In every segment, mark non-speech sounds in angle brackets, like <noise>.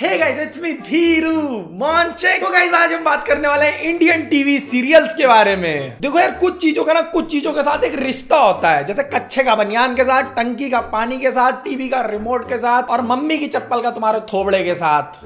Hey guys it's me Dheeru Monchek guys आज हम बात करने वाले हैं इंडियन टीवी सीरियल्स के बारे में। देखो यार, कुछ चीज़ों का ना, कुछ चीज़ों के साथ एक रिश्ता होता है। जैसे कच्चे का, बनियान के साथ, टंकी का, पानी के साथ टीवी का रिमोट के साथ, और मम्मी की चप्पल का तुम्हारे थोबड़े के साथ।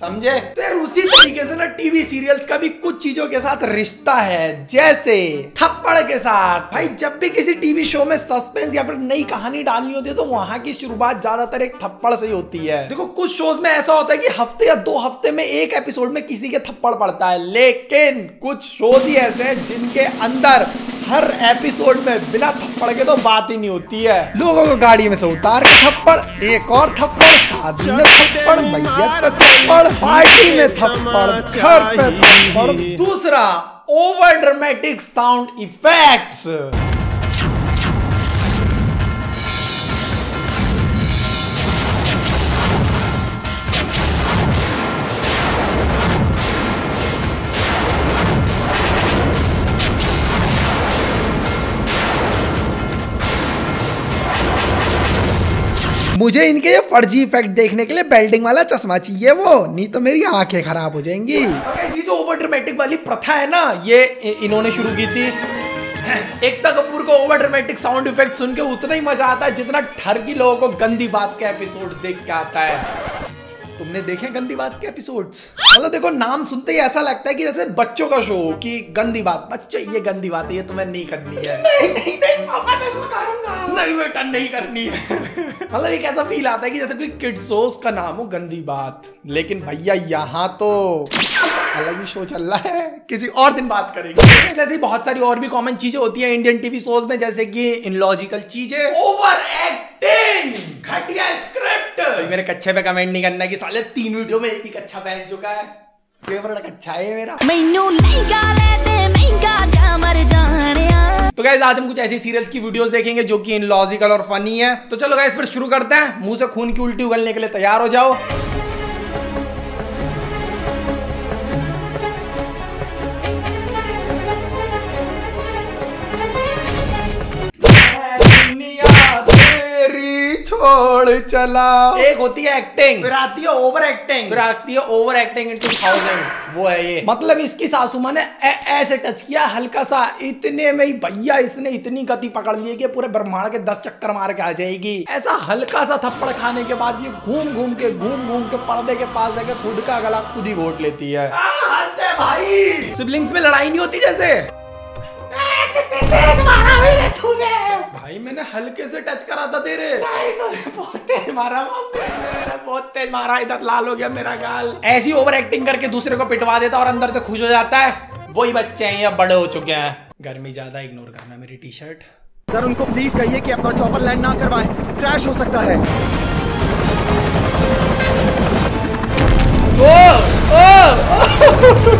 समझे? यार उसी तरीके से ना टीवी सीरियल्स का भी कुछ चीज़ों के साथ रिश्ता है, जैसे थप्पड़ के साथ। भाई, जब भी किसी टीवी शो में सस्पेंस या फिर नई कहानी डालनी होती है तो वहाँ की शुरुआत ज़्यादातर एक थप्पड़ से ही होती है। देखो, कुछ शोज़ में ऐसा होता है कि हफ़्ते या दो हफ़्ते में एक एपिसोड में किसी के थप्पड़ पड़ता है, लेकिन कुछ शोज़ ही ऐसे हैं जिनके अंदर हर एपिसोड में बिना थप्पड़ के तो बात ही नहीं होती है। लोगों को गाड़ी में से उतार के थप्पड़ एक और थप्पड़ शादी में थप्पड़ मैयत पे थप्पड़ पार्टी में थप्पड़ घर पे थप्पड़। दूसरा ओवर ड्रामेटिक साउंड इफेक्ट्स मुझे इनके ये फर्जी इफ़ेक्ट देखने के लिए बेल्डिंग वाला चश्मा चाहिए वो, नहीं तो मेरी आँखें खराब हो जाएँगी। ऐसी जो ओवर ड्रामेटिक वाली प्रथा है ना, ये इन्होंने शुरू की थी। <clears throat> एकता कपूर को ओवर ड्रामेटिक साउंड इफ़ेक्ट सुन के उतना ही मज़ा आता है जितना ठरकी लोगों को गंदी बात के एपिसोड्स देख के आता है। तुमने देखे गंदी बात के एपिसोड्स मतलब देखो नाम सुनते ही ऐसा लगता है कि जैसे बच्चों का शो कि गंदी बात। बच्चे ये गंदी बात है ये तुम्हें नहीं करनी है। नहीं नहीं नहीं पापा मैं करूँगा नहीं बेटा नहीं करनी है। मतलब एक ऐसा फील आता है कि जैसे कोई किड्स शो का नाम हो गंदी बात। लेकिन भैया यहाँ तो अलग ही शो चल रहा है। किसी और दिन बात करेंगे। जैसे बहुत सारी और भी कॉमन चीज़ें होती है इंडियन टीवी शोज़ में जैसे कि इनलॉजिकल चीज़ें। ओवर एक्टिंग घटिया स्क्रिप्ट Uh, मेरे कच्छे पे कमेंट नहीं करना कि साले तीन वीडियो में एक ही कच्छा पहन चुका है। फेवरेट कच्छा है मेरा। मैनू नहीं गाले दे महँगा जा मर जाने तो गाइज़ आज हम कुछ ऐसी सीरियल्स की वीडियोस देखेंगे जो कि इन लॉजिकल और फनी है। तो चलो गाइज़ फिर शुरू करते हैं। मुँह से खून की उल्टी उगलने के लिए तैयार हो जाओ। छोड़ चला। एक होती है एक्टिंग फिर आती है ओवर एक्टिंग फिर आती है over acting in two thousand वो है ये। मतलब इसकी सासू माँ ने ऐसे टच किया हल्का सा इतने में ही भैया इसने इतनी गति पकड़ ली है कि पूरे ब्रह्मांड के दस चक्कर मार के आ जाएगी। ऐसा हल्का सा थप्पड़ खाने के बाद ये घूम घूम के घूम घूम के पर्दे के पास जाके खुद का गला खुद ही घोट लेती है। आ, है भाई। सिबलिंग्स में लड़ाई नहीं होती जैसे? भाई मैंने हल्के से टच करा था तेरे। नहीं तो बहुत तेज मारा मम्मी। ने बहुत तेज मारा इधर लाल हो गया मेरा गाल। ऐसी ओवर एक्टिंग करके दूसरे को पिटवा देता और अंदर से खुश हो जाता है। वही बच्चे हैं या बड़े हो चुके हैं। गर्मी ज़्यादा इग्नोर करना मेरी टी शर्ट सर उनको प्लीज़ कहिए कि अपना चौपर लैंड ना करवाएँ। क्रैश हो सकता है। ओ, ओ, उनसे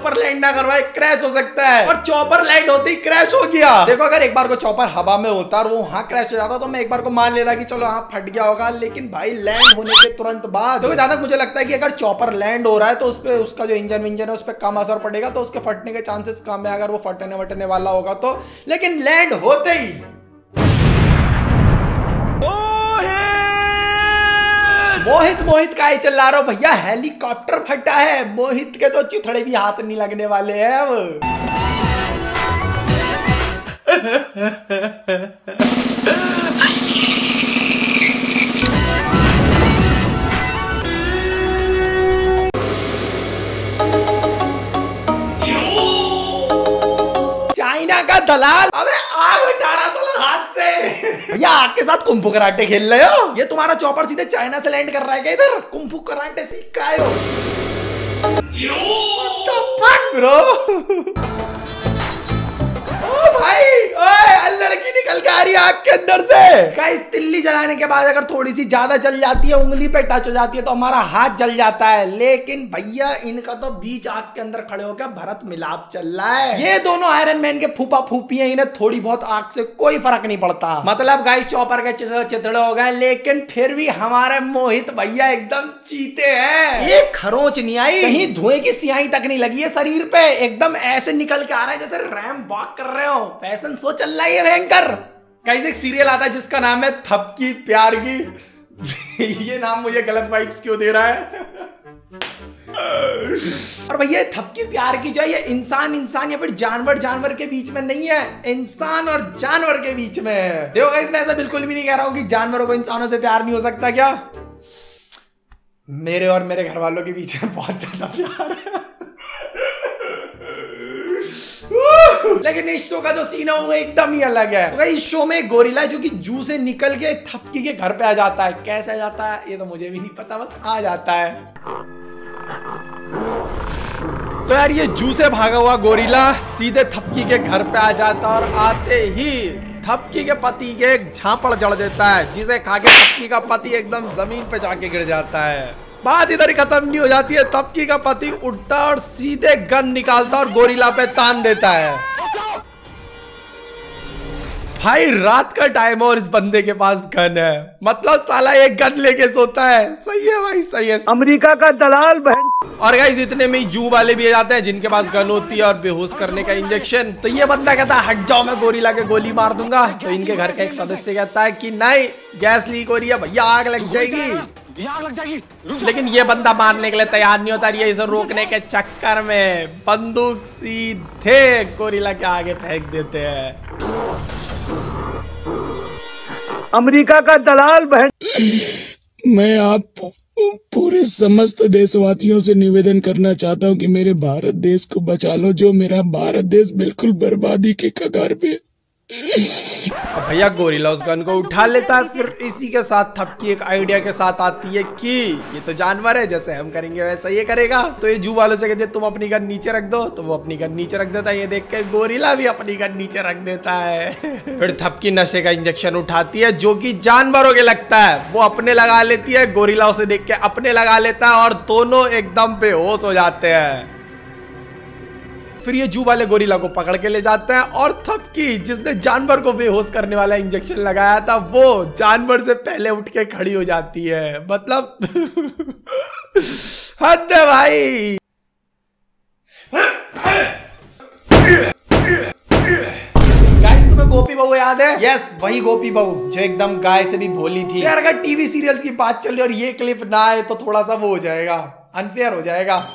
चॉपर लैंड ना करवाए क्रैश हो सकता है। और चॉपर लैंड होते ही क्रैश हो गया। देखो अगर एक बार को चॉपर हवा में होता और वो वहाँ क्रैश हो जाता तो मैं एक बार को मान लेता कि चलो हाँ फट गया होगा। लेकिन भाई लैंड होने के तुरंत बाद देखो ज़्यादा मुझे लगता है कि अगर चॉपर लैंड हो रहा है तो उस पे उसका जो इंजन विंजन है उस पर कम असर पड़ेगा तो उसके फटने के चांसेस कम है अगर वो फटने वटने वाला होगा तो। लेकिन लैंड होते ही। मोहित मोहित का ही चिल्ला रहा हो भैया? हेलीकॉप्टर फटा है। मोहित के तो चिथड़े भी हाथ नहीं लगने वाले हैं अब। चाइना का दलाल। अबे, आग उठा रहा था। हाथ से भैया आग के साथ कुंफू कराटे खेल रहे हो? ये तुम्हारा चॉपर सीधे चाइना से लैंड कर रहा है क्या इधर? कुंफू कराटे सीख का fuck, bro? <laughs> ओ भाई ओए लड़की निकल के आ रही है आग के अंदर से। गाइस तिल्ली जलाने के बाद अगर थोड़ी सी ज़्यादा जल जाती है, उंगली पे टच हो जाती है तो हमारा हाथ जल जाता है। लेकिन भैया, इनका तो बीच आग के अंदर खड़े होकर भरत मिलाप चल रहा है। ये दोनों आयरन मैन के फूफा फूफी हैं, इन्हें थोड़ी बहुत आग से कोई फ़र्क नहीं पड़ता। मतलब गाइस चौपर के चित्र चितड़े हो गए, लेकिन फिर भी हमारे मोहित भैया एकदम चीते हैं। ये खरोच नहीं आई। कहीं धुएँ की सियाही तक नहीं लगी है शरीर पे। एकदम ऐसे निकल के आ रहा है जैसे रैम वॉक कर रहे हो। फ़ैशन शो चल रहा है ये भयंकर। गाइस एक सीरियल आता है जिसका नाम है थपकी प्यार की <laughs> ये नाम मुझे गलत वाइब्स क्यों दे रहा है? और भैया, थपकी प्यार की जो है, ये इंसान इंसान या फिर जानवर जानवर के बीच में नहीं है। इंसान और जानवर के बीच में देखो गाइस मैं ऐसा बिल्कुल भी नहीं कह रहा हूँ कि जानवरों को इंसानों से प्यार नहीं हो सकता, क्या? मेरे और मेरे घर वालों के बीच में बहुत ज़्यादा प्यार है। लेकिन इस शो का जो सीन है, वो एकदम ही अलग है। तो इस शो में गोरिल्ला जो कि जू से निकल के थपकी के घर पे आ जाता है। कैसे आ जाता है, ये तो मुझे भी नहीं पता, बस आ जाता है। तो यार, ये जू से भागा हुआ गोरिल्ला सीधे थपकी के घर पे आ जाता है और आते ही थपकी के पति के एक झापड़ जड़ देता है, जिसे खा के थपकी का पति एकदम ज़मीन पे जाके गिर जाता है। बात इधर ही खत्म नहीं हो जाती है, थपकी का पति उठता और सीधे गन निकालता और गोरिला पे तान देता है। भाई रात का टाइम और इस बंदे के पास गन है। मतलब साला एक गन लेके सोता है। सही है भाई सही है। अमेरिका का दलाल बहन। और गाइस इतने में जू वाले भी जाते हैं जिनके पास गन होती है और बेहोश करने का इंजेक्शन तो ये बंदा कहता है हट जाओ मैं गोरीला के गोली मार दूँगा। तो इनके घर का एक सदस्य कहता है कि नहीं गैस लीक हो रही है भैया आग लग जाएगी। लग जाएगी। लेकिन ये बंदा मारने के लिए तैयार नहीं होता ये इसे रोकने के चक्कर में बंदूक सीधे गोरिल्ला के आगे फेंक देते हैं। अमेरिका का दलाल बहन मैं आप पूरे समस्त देशवासियों से निवेदन करना चाहता हूँ कि मेरे भारत देश को बचा लो जो मेरा भारत देश बिल्कुल बर्बादी के कगार पे भैया गोरिला उस गन को उठा लेता है, फिर इसी के साथ थपकी एक आइडिया के साथ आती है कि ये तो जानवर है, जैसे हम करेंगे वैसा ये करेगा। तो ये जू वालों से कहते तुम अपनी गन नीचे रख दो। तो वो अपनी गन नीचे रख देता है, ये देख के गोरिल्ला भी अपनी गन नीचे रख देता है। फिर थपकी नशे का इंजेक्शन उठाती है, जो की जानवरों के लगता है। वो अपने लगा लेती है गोरिला उसे देख के अपने लगा लेता है और दोनों एकदम बेहोश हो जाते हैं। फिर ये जू वाले गोरिला को पकड़ के ले जाते हैं और थपकी जिसने जानवर को बेहोश करने वाला इंजेक्शन लगाया था वो जानवर से पहले उठ के खड़ी हो जाती है। मतलब <laughs> हद है भाई। तुम्हें गोपी बहू याद है? यस वही गोपी बहू जो एकदम गाय से भी भोली थी। यार अगर टीवी सीरियल्स की बात चल रही है और ये क्लिप ना आए तो थोड़ा सा वो हो जाएगा अनफेयर हो जाएगा।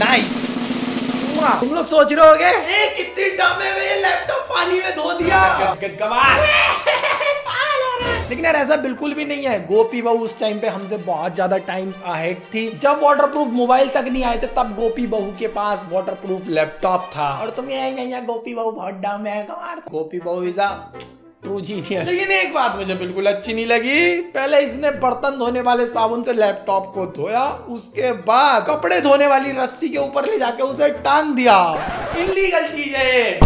नाइस तुम लोग सोच रहे होगे? ए, कितनी डम है ये लैपटॉप पानी में धो दिया। गवार। <laughs> लेकिन यार ऐसा बिल्कुल भी नहीं है। गोपी बहू उस टाइम पे हमसे बहुत ज़्यादा टाइम्स अहेड थी। जब वाटरप्रूफ मोबाइल तक नहीं आए थे तब गोपी बहू के पास वाटरप्रूफ लैपटॉप था। और तुम ये गोपी बहू बहुत डम है गोपी बहू इज़ ट्रू जीनियस लेकिन एक बात मुझे बिल्कुल अच्छी नहीं लगी। पहले इसने बर्तन धोने वाले साबुन से लैपटॉप को धोया उसके बाद कपड़े धोने वाली रस्सी के ऊपर ले जाके उसे टांग दिया। इलीगल चीज़ है ये।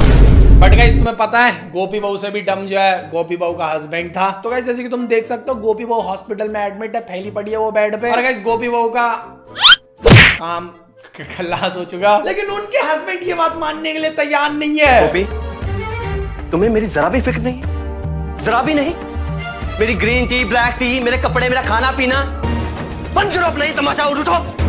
बट गाइस तुम्हें पता है गोपी बहू से भी डम जो है गोपी बहू का हस्बैंड था। तो गाइस जैसे कि तुम देख सकते हो गोपी बहू हॉस्पिटल में एडमिट है फैली पड़ी है वो बेड पे। और गाइस गोपी बहू का काम ख- खल्लास हो चुका। लेकिन उनके हस्बैंड ये बात मानने के लिए तैयार नहीं है। गोपी तुम्हें मेरी जरा भी फ़िक्र नहीं जरा भी नहीं। मेरी ग्रीन टी ब्लैक टी मेरे कपड़े, मेरा खाना पीना बंद करो अपना ये तमाशा और उठो।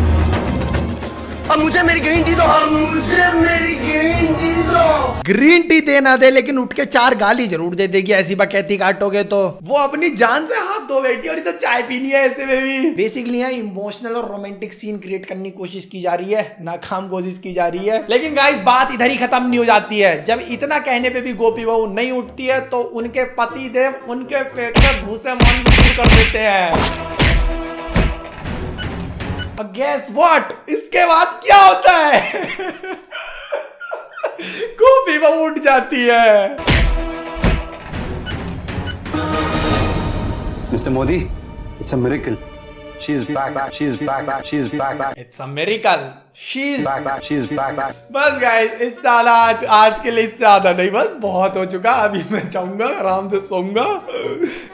अब मुझे मेरी ग्रीन टी दो। अब मुझे मेरी ग्रीन टी दो। ग्रीन टी दे ना दे लेकिन उठ के चार गाली ज़रूर दे देगी ऐसी बकैती काटोगे तो। वो अपनी जान से हाथ धो बैठी और इसे चाय पीनी है ऐसे में भी। बेसिकली यहाँ इमोशनल और रोमांटिक सीन क्रिएट करने की कोशिश की जा रही है नाकाम कोशिश की जा रही है। लेकिन गाइस बात इधर ही खत्म नहीं हो जाती है। जब इतना कहने पे भी गोपी बहू नहीं उठती है तो उनके पति देव उनके पेट में भूसे मन कर देते हैं। गेस वॉट इसके बाद क्या होता है? गोभी वो उठ जाती है। Mister Modi, it's a miracle. She's back. She's back. She's back. A miracle she is Back. She's back. बस गाइस इस ज़्यादा आज आज के लिए इससे ज़्यादा नहीं बस बहुत हो चुका अभी मैं जाऊँगा आराम से सोऊँगा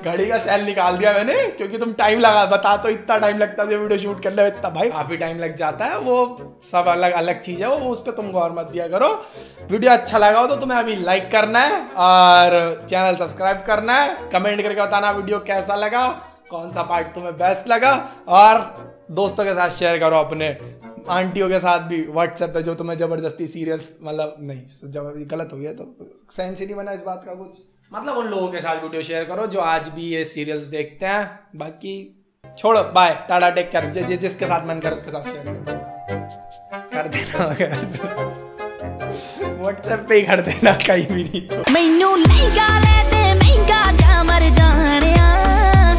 घड़ी का सेल निकाल दिया मैंने क्योंकि तुम टाइम लगा बता तो इतना टाइम लगता है वीडियो शूट करने में इतना भाई काफ़ी टाइम लग जाता है वो सब अलग अलग चीज़ है वो उस पर तुम गौर मत दिया करो वीडियो अच्छा लगा हो तो तुम्हें अभी लाइक करना है और चैनल सब्सक्राइब करना है कमेंट करके बताना वीडियो कैसा लगा कौन सा पार्ट तुम्हें बेस्ट लगा? और दोस्तों के साथ शेयर करो अपने आंटियों के साथ भी व्हाट्सएप पे जो तुम्हें ज़बरदस्ती सीरियल्स मतलब नहीं जब गलत हो गया तो सेंस ही नहीं बना इस बात का कुछ। मतलब उन लोगों के साथ वीडियो शेयर करो जो आज भी ये सीरियल्स देखते हैं। बाकी छोड़ो बाय टाटा टेक कर जि, जि, जिसके साथ मन कर उसके साथ शेयर कर। कर देना व्हाट्सएप <laughs> पे ही कर देना कहीं भी नहीं। तो।